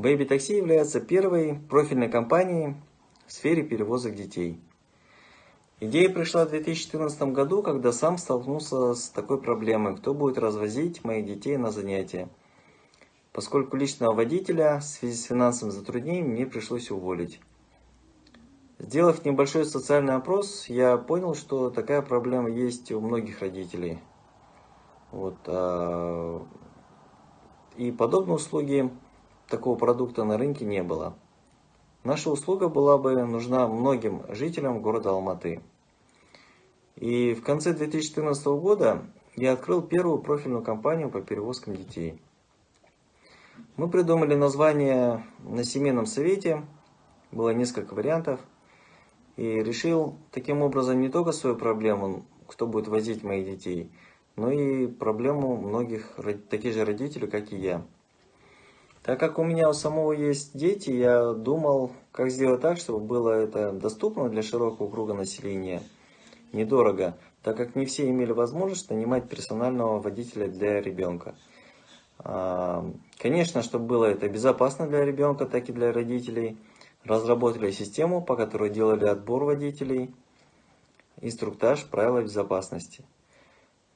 Baby Taxi является первой профильной компанией в сфере перевозок детей. Идея пришла в 2014 году, когда сам столкнулся с такой проблемой, кто будет развозить моих детей на занятия. Поскольку личного водителя в связи с финансовым затруднением мне пришлось уволить. Сделав небольшой социальный опрос, я понял, что такая проблема есть у многих родителей. Вот, а... И подобные услуги такого продукта на рынке не было. Наша услуга была бы нужна многим жителям города Алматы. И в конце 2014 года я открыл первую профильную компанию по перевозкам детей. Мы придумали название на семейном совете, было несколько вариантов. И решил таким образом не только свою проблему, кто будет возить моих детей, но и проблему многих таких же родителей, как и я. Так как у меня у самого есть дети, я думал, как сделать так, чтобы было это доступно для широкого круга населения, недорого, так как не все имели возможность нанимать персонального водителя для ребенка. А, конечно, чтобы было это безопасно для ребенка, так и для родителей, разработали систему, по которой делали отбор водителей, инструктаж, правила безопасности.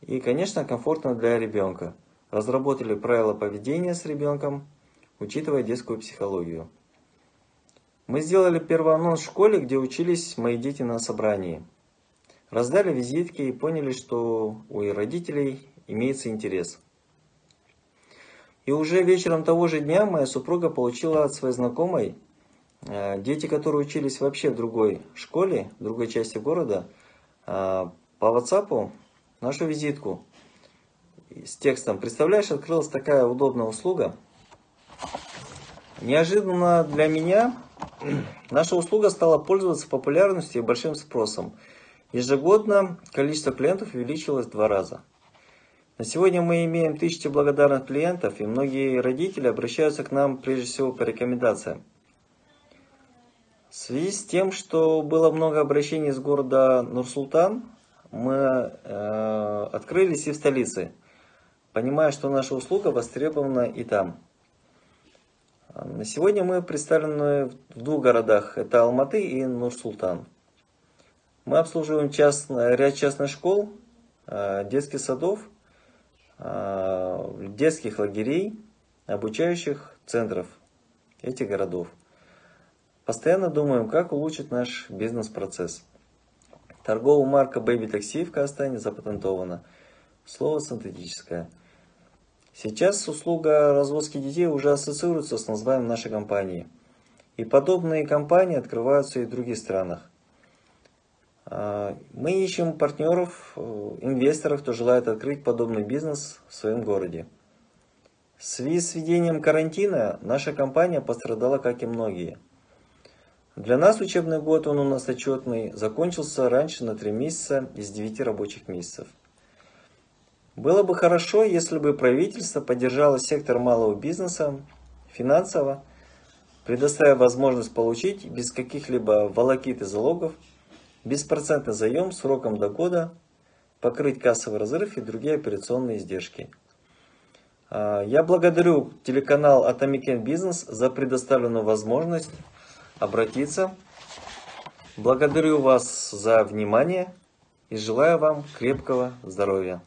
И, конечно, комфортно для ребенка. Разработали правила поведения с ребенком, учитывая детскую психологию. Мы сделали первый анонс в школе, где учились мои дети на собрании. Раздали визитки и поняли, что у родителей имеется интерес. И уже вечером того же дня моя супруга получила от своей знакомой, э, дети, которые учились вообще в другой школе, в другой части города, э, по WhatsApp нашу визитку с текстом. Представляешь, открылась такая удобная услуга – Неожиданно для меня наша услуга стала пользоваться популярностью и большим спросом. Ежегодно количество клиентов увеличилось в два раза. На сегодня мы имеем тысячи благодарных клиентов, и многие родители обращаются к нам прежде всего по рекомендациям. В связи с тем, что было много обращений из города Нур-Султан, мы э, открылись и в столице, понимая, что наша услуга востребована и там. На сегодня мы представлены в двух городах. Это Алматы и Нур-Султан. Мы обслуживаем частно, ряд частных школ, а, детских садов, а, детских лагерей, обучающих центров этих городов. Постоянно думаем, как улучшить наш бизнес-процесс. Торговая марка Baby Taxi в Казахстане запатентована. Слово синтетическое. Сейчас услуга развозки детей уже ассоциируется с названием нашей компании. И подобные компании открываются и в других странах. А, мы ищем партнеров, э, инвесторов, кто желает открыть подобный бизнес в своем городе. В связи с введением карантина наша компания пострадала, как и многие. Для нас учебный год, он у нас отчетный, закончился раньше на 3 месяца из 9 рабочих месяцев. Было бы хорошо, если бы правительство поддержало сектор малого бизнеса финансово, предоставив возможность получить без каких-либо волокит и залогов беспроцентный заем сроком до года, покрыть кассовый разрыв и другие операционные издержки. А, я благодарю телеканал Atomic Business за предоставленную возможность обратиться. Благодарю вас за внимание и желаю вам крепкого здоровья.